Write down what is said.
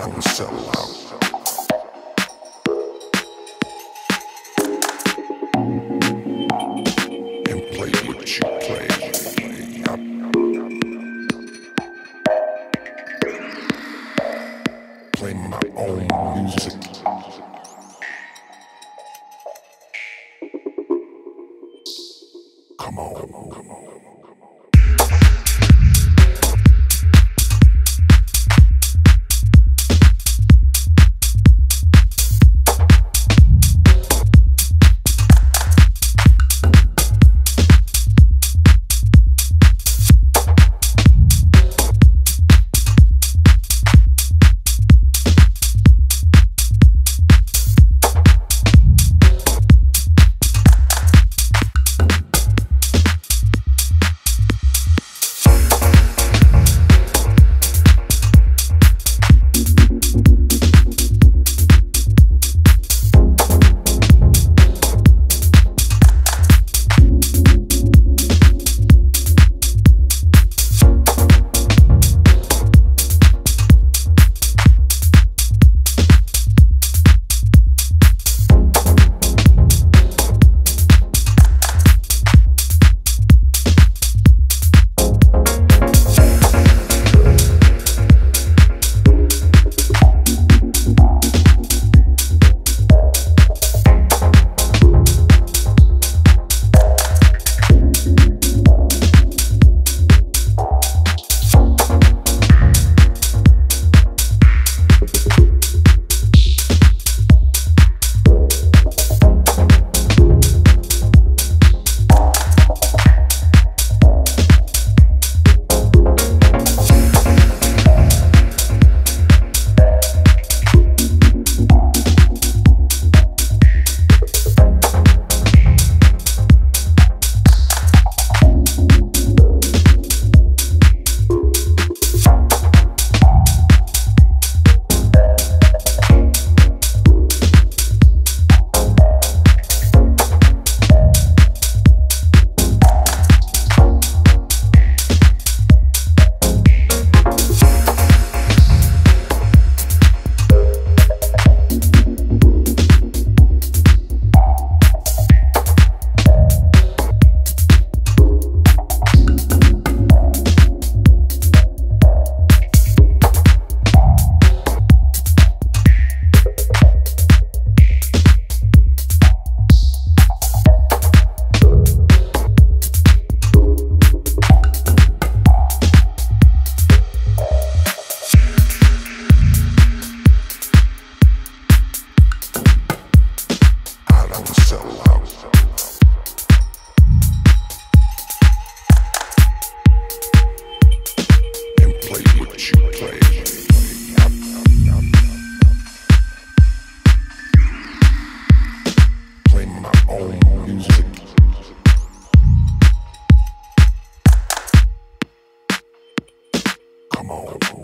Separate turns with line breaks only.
out, I'm a sellout. And play what you play. Play my own music. Come on.